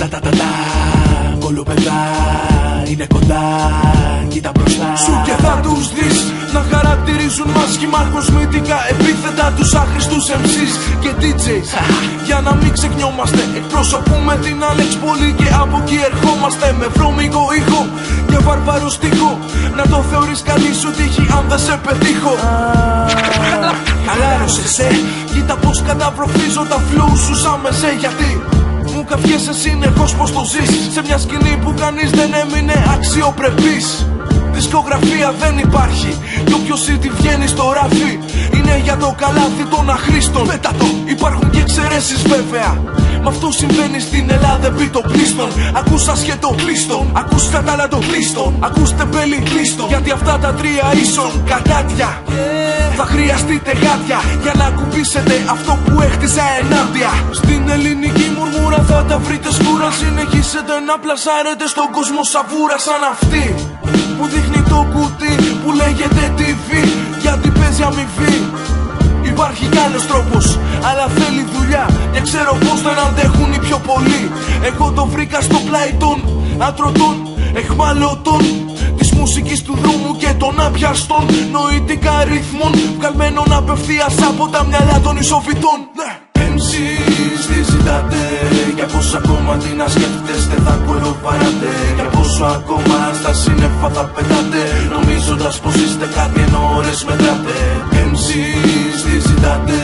Τα τα τα τα. Κολοπεδά Είναι κοντά. Κοίτα μπροστά. Σου και θα τους δεις να χαρακτηρίζουν μάσχημα κοσμητικά επίθετα τους άχρηστους MCs και DJs Για να μην ξεχνιόμαστε εκπροσωπούμε την Alex πολύ και από εκεί ερχόμαστε με βρώμικο ήχο και βαρβαρό στίχο Να το θεωρείς καλή σου τύχη αν δεν σε πετύχω. Χαλάρωσες σε Κοίτα πως καταβροχθίζω τα φλού σου σαν μεσέ γιατί μου καφιέσαι συνεχώς πως το ζεις. Σε μια σκηνή που κανείς δεν έμεινε αξιοπρεπής. Δισκογραφία δεν υπάρχει. Κι όποιο CD βγαίνει στο ράφι. Είναι για το καλάθι των αχρήστων. Πέτα το Υπάρχουν και εξαιρέσεις βέβαια Μ' αυτό συμβαίνει στην Ελλάδα επί το πλήστον Ακούς ασχετό πλήστον Ακούς κατάλατο πλήστον Ακούς τεμπέλη πλήστον Γιατί αυτά τα τρία ίσον κατάτια. Θα χρειαστείτε γάτια για να κουμπίσετε αυτό που έχτιζα ενάντια. Στην ελληνική μουρμούρα θα τα βρείτε σκούρα. Συνεχίσετε να πλασάρετε στον κόσμο σαβούρα σαν αυτή. Που δείχνει το κουτί που λέγεται TV Γιατί παίζει αμοιβή. Υπάρχει κι άλλος τρόπος, αλλά θέλει δουλειά Και ξέρω πως δεν αντέχουν οι πιο πολλοί. Εγώ το βρήκα στο πλάι των ατρωτών εχμαλωτών Της μουσικής του δρόμου και των άπιαστων Νοητικά ρυθμών Βγαλμένων απευθείας από τα μυαλά των ισοφυτών ναι. MCs τι ζητάτε Για πόσο ακόμα τι να σκέφτεστε θα κολοπαράτε Για πόσο ακόμα στα σύννεφα θα πετάτε Νομίζοντας πως είστε κάτι ενώ ώρες μετράτε MCs τι ζητάτε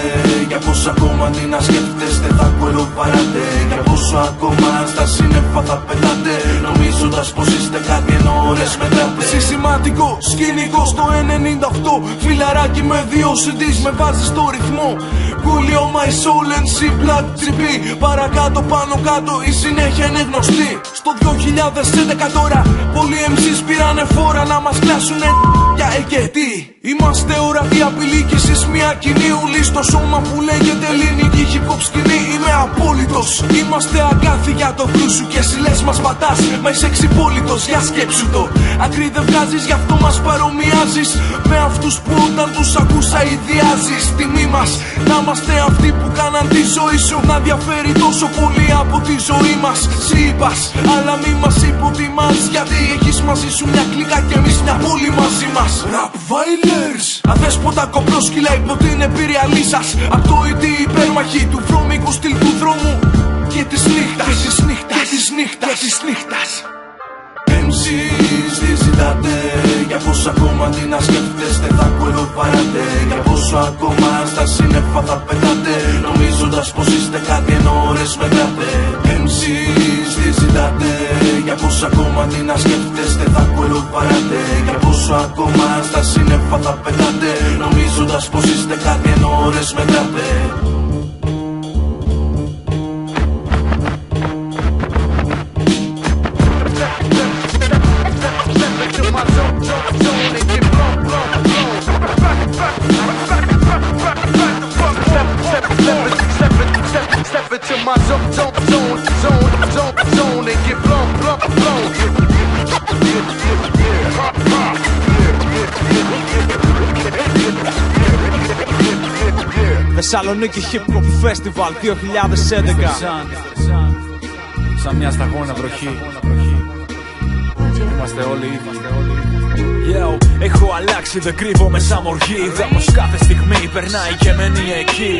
Για πόσο ακόμα τι να σκέφτεστε θα κολοπαράτε Για πόσο ακόμα στα σύννεφα θα πετάτε Νομίζοντας πως είστε κάτι ενώ ώρες μετράτε. Συστηματικό σκηνικό στο 98 Φιλαράκι με δύο CDs με βάζει στο ρυθμό. Κούλιο my soul and see black trippy. Παρακάτω πάνω κάτω η συνέχεια είναι γνωστή. Στο 2011 τώρα πολλοί MCs πήρανε φόρα να μας κλάσουνε για εκετή. Είμαστε ορατή απειλή και εσείς μια κοινή ουλή στο σώμα που λέγεται ελληνική hip hop σκηνή. Είμαι απόλυτος. Είμαστε αγκάθι για το κρού σου και εσύ λες μας πατάς Μα είσαι εξυπόλυτος. Για σκέψου το. Άκρη δεν βγάζεις γι' αυτό μας παρομοιάζεις. Με αυτούς που όταν τους ακούσα ιδιάζεις. Τιμή μας να είμαστε αυτοί που κάναν τη ζωή σου Να διαφέρει τόσο πολύ από τη ζωή μας. Σύμπας αλλά μη μας υποτιμάς Γιατί έχεις μαζί σου μια κλίκα και εμείς μια πόλη μαζί μας Rap Violers Αδέσποτα κοπλόσκυλα υπό την επιρρεαλή σας Απ' το ητή υπέρμαχη του βρώμικου στυλ του δρόμου. Και της νύχτας Και της νύχτας. Και της νύχτας. Και της νύχτας. MCs τι ζητάτε Για πόσο ακόμα τι να σκέφτεστε θα κολοπαράτε. Για πόσο ακόμα στα σύννεφα θα πετάτε Νομίζοντας πως είστε κάτι ενώ ώρες μετράτε. MCs τι ζητάτε Για πόσο ακόμα τι να σκέφτεστε θα κολοπαράτε Για πόσο ακόμα στα σύννεφα θα πετάτε Νομίζοντας πως είστε κάτι ενώ ώρες μετράτε Θεσσαλονίκη Hip Hop Festival 2011 Σαν μια σταγόνα βροχή. Είμαστε όλοι ίδιοι. Yo, έχω αλλάξει, δεν κρύβομαι σαν μοργή. Είδα πως κάθε στιγμή περνάει και μένει εκεί.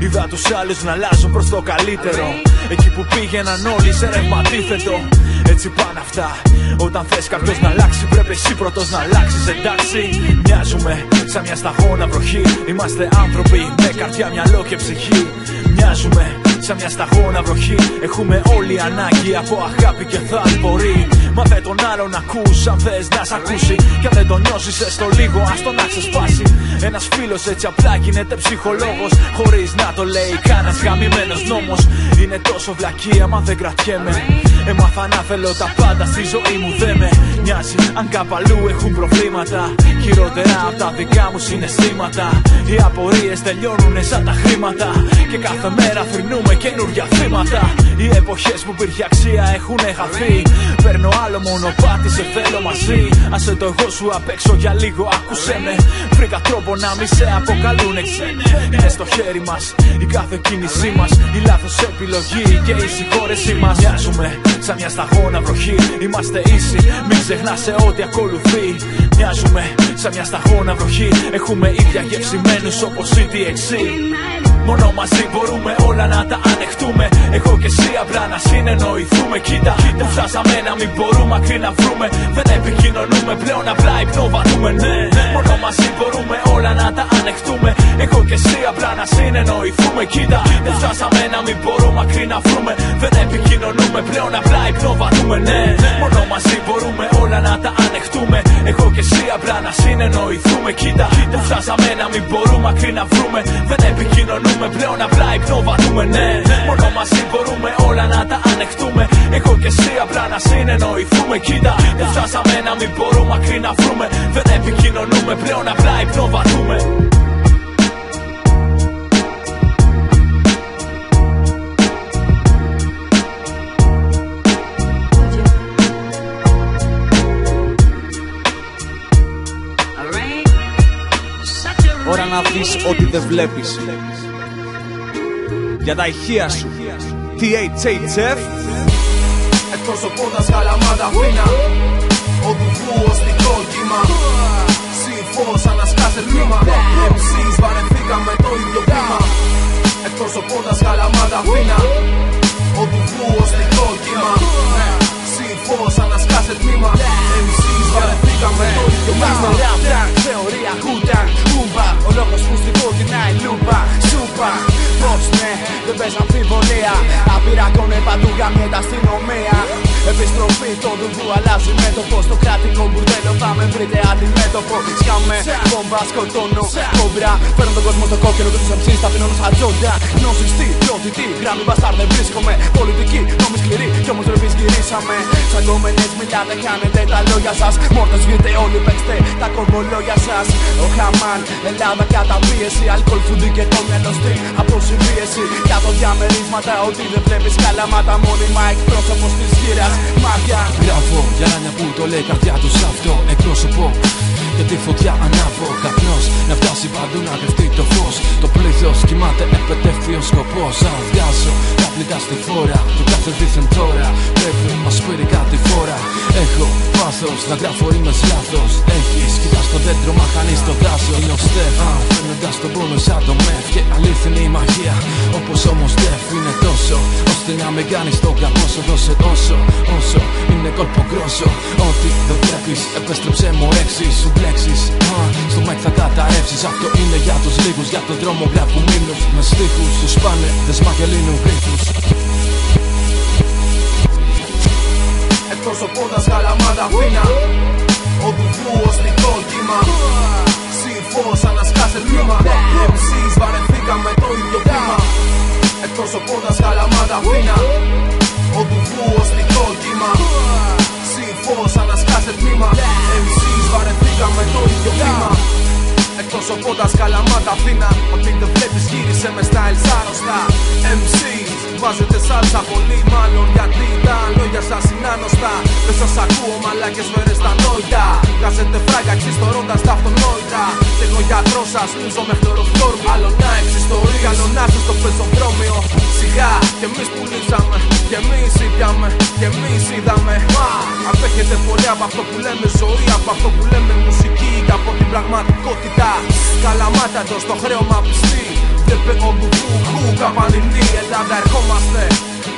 Είδα τους άλλους να αλλάζουν προς το καλύτερο. Εκεί που πήγαιναν όλοι σε ρεύμα αντίθετο. Έτσι πάνε αυτά. Όταν θες κάποιος να αλλάξει, πρέπει εσύ πρώτος να αλλάξεις. Εντάξει, μοιάζουμε σαν μια σταγόνα βροχή. Είμαστε άνθρωποι με καρδιά, μυαλό και ψυχή. Μοιάζουμε σαν μια σταγόνα βροχή. Έχουμε όλοι ανάγκη από αγάπη και θαλπορή. Μάθε τον άλλον να ακούς αν θες να σ' ακούσει. Και αν δεν τον νιώσεις έστω λίγο, ας τον να ξεσπάσει. Ένας φίλος έτσι απλά γίνεται ψυχολόγος. Χωρίς να το λέει κανένας γαμημένος νόμος. Είναι τόσο βλακή άμα δεν κρατιέμαι. Έμαθα να θέλω τα πάντα στη ζωή μου δεν με νοιάζει. Αν κάπου αλλού έχουν προβλήματα. Χειρότερα από τα δικά μου συναισθήματα. Οι απορίες τελειώνουν σαν τα χρήματα. Και κάθε μέρα θρυνούμε βρούμε καινούργια θύματα. Οι εποχές που υπήρχε αξία έχουν χαθεί. Παίρνω άλλο μονοπάτι, σε θέλω μαζί. Άσε το εγώ σου απ' έξω για λίγο, άκουσε με. Βρήκα τρόπο να μη σε αποκαλούν εξένε. Είναι στο χέρι μας η κάθε κίνησή μας. Η λάθος επιλογή και η συγχώρεσή μας. Μοιάζουμε σαν μια σταγόνα βροχή. Είμαστε ίσοι, μην ξεχνά σε ό,τι ακολουθεί. Μοιάζουμε σαν μια σταγόνα βροχή. Έχουμε ίδια γευσημένου όπως η DXC. Μόνο μαζί μπορούμε όλα να τα ανεχτούμε. Εγώ και εσύ απλά να συνεννοηθούμε. Κοίτα, που φτάσαμε να μην μπορούμε μακρύ να βρούμε. Δεν επικοινωνούμε πλέον, απλά υπνοβαρούμε. Ναι, μόνο μαζί μπορούμε όλα να τα ανεχτούμε. Εγώ και εσύ απλά να συνεννοηθούμε. Κοίτα, δεν φτάσαμε να μην μπορούμε μακρύ να βρούμε. Δεν επικοινωνούμε πλέον, απλά υπνοβαρούμε. Ναι, μόνο μαζί μπορούμε όλα να τα ανεχτούμε. Εγώ και εσύ απλά να συνεννοηθούμε. Κοίτα, δεν φτάσαμε να μην μπορούμε μακρύ να βρούμε. Δεν επικοινωνούμε πλέον, απλά υπνοβαρούμε. Ναι, μόνο μαζί μπορούμε όλα να τα ανεχτούμε. Εγώ και εσύ απλά να συνεννοηθούμε. Κοίτα, δεν φτάσαμε να μην μπορούμε μακρύ να βρούμε. Δεν επικοινωνούμε πλέον, απλά υπνοβαρούμε. Ώρα να δεις ό,τι δεν βλέπεις Για τα ηχεία σου THHF Εκπροσωπώντας καλαμάτα φίνα Ο τουφού ως δικό κύμα Συμφώς ανασκάσε τμήμα MCs βαρεθήκαμε το ίδιο κύμα Εκπροσωπώντας καλαμάτα φίνα Ο τουφού ως δικό κύμα Συμφώς ανασκάσε τμήμα. MCs βαρεθήκαμε το ίδιο κύμα Θεωρία χούταν, κούμπα Ο λόγος που στην κόκκινα η λούπα. Σούπα, πως ναι, δεν πες αμφιβολία. Απειρά κόνε παντού γαμιέται αστυνομία. Επιστροφή το δουδού αλλάζει μέτωπο. Στο κρατικό μπουρδέλο θα με βρείτε αντιμέτωπο. Σκάμε, βόμβα, σκοτώνω, κόμπρα. Φέρνω τον κόσμο στο κόκκινο και τους MCs τα πίνω σαν τζόντα Γνωστιστή, ποιοτητή, γράμμη μπαστάρ δεν βρίσκομαι. Πολιτική, νόμοι σκληρή κι όμως ρεβείς γυρίσαμε. Σαν κομμενές μιλάτε, κάνετε τα λόγια σας. Μόρτες βγείτε όλοι, παίξτε τα κορμολόγια σας Ο Χαμάν, Ελλάδα κατά πίεση Αλκοόλ, φουντί και το μυαλοστή από συμπίεση Κάτω διαμερίσματα, ότι δεν βλέπεις καλάματα Μόνιμα εκπρόσωπος της γύρας, μάτια Γράφω γεράνια που το λέει καρδιά του σ' αυτό εκπρόσωπο και τη φωτιά ανάβω καπνός Να φτάσει παντού να κρυφτεί το φως Το πλήθος κοιμάται επετεύχθη ο σκοπός Αν βγάζω τα πληγά στη φόρα Το κάθε δίθεν τώρα πρέπει μας πήρε κάτι φόρα Έχω πάθος να γράφω ρήμες λάθος Έχεις κοιτάς το δέντρο μα χάνεις το δάσος Είναι ο Στέφαν φέρνοντας τον πόνο σαν το μεθ Και αλήθινη η μαγεία. Όπως όμως δεφ είναι τόσο Ώστε να με κάνεις τον καπόσο δώσε όσο Όσο είναι κόλπο γκρόσο. Ό,τι δεν βλέπεις επέστρεψε μου έξι σου μπλέξεις. Α, Στο μάικ θα καταρρεύσεις Αυτό είναι για τους λίγους Για τον δρόμο γράφουν ύμνους Με στίχους τους πάνε δεσμά και λύνουν γρίφους το ίδιο κύμα Εκπροσωπώντας καλαμάτα φίνα Ότι δεν βλέπεις γύρισε με style σάρωστα. MCs βάζετε σάλσα πολύ μάλλον Γιατί τα λόγια σας είναι άνοστά. Δεν σας ακούω μαλάκες μέρες τα νόητα Βγάζετε φράγκα εξιστορώντας τα αυτονόητα Και εγώ γιατρός σας λούζω με χλωροφόρμιο Άλλο να εξιστορεί, άλλο να είστε στο πεζοδρόμιο. Σιγά και εμείς πουλήσαμε Και εμείς ήπιαμε και εμείς είδαμε. Μα απέχετε πολύ από αυτό που λέμε ζωή Από αυτό που λέμε μουσική και από την πραγματικότητα. Καλαμάτα εδώ στο χρέωμα πιστή. Βλέπε όπου χου καπανινή Ελλάδα ερχόμαστε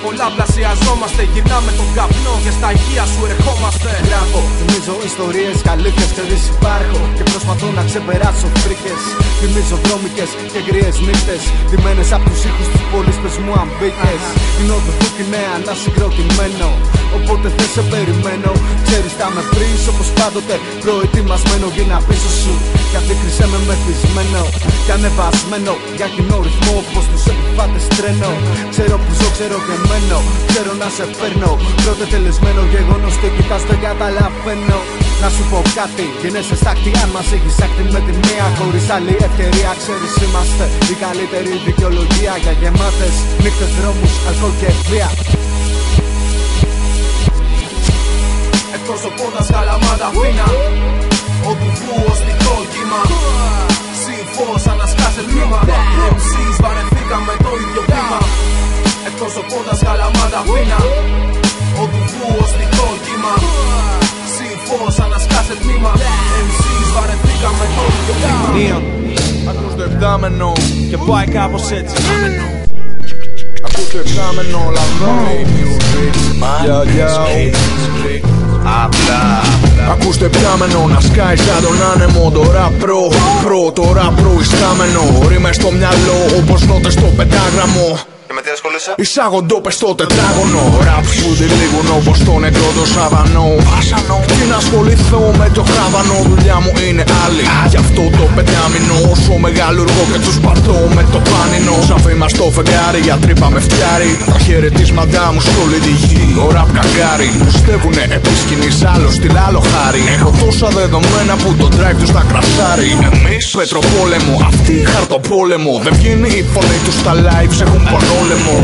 Πολλαπλασιαζόμαστε, γυρνάμε τον καπνό και στα ηχεία σου ερχόμαστε. Γράφω, θυμίζω ιστορίες καλύφιες ξέρεις υπάρχω Και προσπαθώ να ξεπεράσω φρίκες Θυμίζω βρώμικες και γριές νύχτες Δημένες απ' τους ήχους της πόλης πες μου αν μπήκες. Είναι οδηγού και είναι ανασυγκροτημένο Οπότε δεν σε περιμένω. Ξέρεις θα με βρεις όπως πάντοτε Προετοιμασμένο. Γίνα πίσω σου Κι αντίκρισέ με μεθυσμένο. Κι ανεβασμένο Για κοινό ρυθμό όπως τους επιβάτες τρένο. Ξέρω που ζω, ξέρω και μένω Ξέρω να σε φέρνω. Πρώτε τελεσμένο γεγονός και κοιτάς δεν καταλαβαίνω Να σου πω κάτι, γίνεσαι στάκτη αν μας έχεις άκτη με τη μία Χωρίς άλλη ευκαιρία ξέρεις είμαστε η καλύτερη δικαιολογία Για γεμάτες νύχτες δρόμους, αλκοόλ και βία. Εκπροσωπώντας καλαμάτα φίνα Οδηγού ως δικό κύμα. Συμφώς ανασκάσε ίδιο κλίμα Νίον Ακούς το επτάμενο. Και πάει κάπως έτσι. Ακούς το επτάμενο λαδώνει Yo, yo. Ακούς το επτάμενο να σκάει σαν τον άνεμο. Τώρα προ, προ, τώρα προϊστάμενο. Ρήμες στο μυαλό όπως νότες στο πεντάγραμμο Και με τι ασχολείσαι; Εισάγω ντόπες στο τετράγωνο Ραπ που τυλίγουν όπως το νεκρό το σαβανό. Τι να ασχοληθώ με το χράβανο Δουλειά μου είναι άλλη. Γι' αυτό το πεντάμινο Όσο μεγαλουργώ και τους πατώ με το πάνινο. Σαν βήμα στο φεγγάρι Για τρύπα με φτιάρι. Τα χαιρετίσματά μου στο τη γη Ο ραπ καγκάρι. Στεύουνε επί σκηνής άλλο στυλ άλλο χάρη. Έχω τόσα δεδομένα που το drive τους τα κρασάρει. Εμείς πετροπόλεμο Αυτοί χαρτοπόλεμο. Δεν βγαίνει η φωνή τους στα lives Έχουν πονόλεμο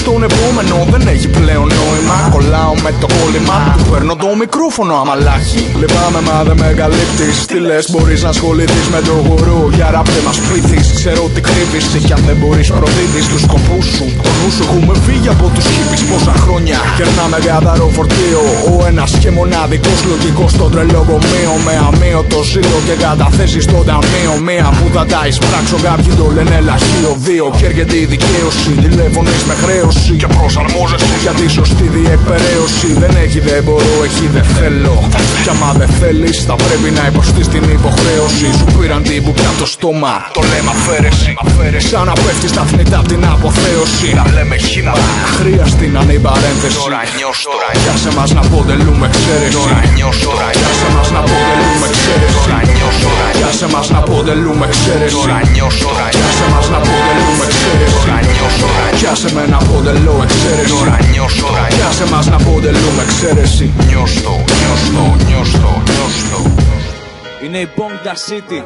Στον επόμενο δεν έχει πλέον νόημα. Κολλάω με το κόλλημα. Του παίρνω το μικρόφωνο αμαλάχι Λυπάμαι μα δεν με καλύπτεις. Τι λες μπορείς να ασχοληθείς με το γουρού Για ραπ δεν μας πείθεις Ξέρω τι κρύβεις. Και αν δεν μπορείς προδίδεις τους σκοπούς σου. Το νου σου έχουμε φύγει από τους χίπης πόσα χρόνια. Κερνάμε καθαρό φορτίο. Ο ένας και μοναδικός λογικός στο τρελό γομείο. Με αμύωτο ζήλο και καταθέσεις στο ταμείο. Μία που θα τα εισπράξω κάποιοι το λένε λαχείο. Δύο και έρχεται η δικαίωση. Τηλέφωνες με χρέωση Και προσαρμόζεσαι για τη σωστή διεκπαιρέωση Δεν έχει δεν μπορώ, έχει δεν θέλω. Κι άμα δεν θέλεις θα πρέπει να υποστείς την υποχρέωση. Σου πήραν την πουπιά από το στόμα. Το λέμε αφαίρεση. Σαν να πέφτεις στα θνητά απ' την αποθέωση. Τα λέμε χήμα Χρειαστεί να είναι η παρένθεση Τώρα νιώσ' το. Πιάσε μας να αποτελούμε εξαίρεση Τώρα νιώσ' το. Πιάσε μας να αποτελούμε εξαίρεση Τώρα νιώσ' το Πιάσε μας να αποτελούμε εξαίρεση Τώρα νιώσ' το Πιάσε μας να αποτελούμε εξαίρεση Τώρα νιώσ' το Πιάσε με να αποτελώ εξαίρεση Τώρα νιώσ' το Πιάσε μας να αποτελούμε εξαίρεση Νιώσ' το, νιώσ' το, νιώσ' το, νιώσ' το Είναι η Bongda City.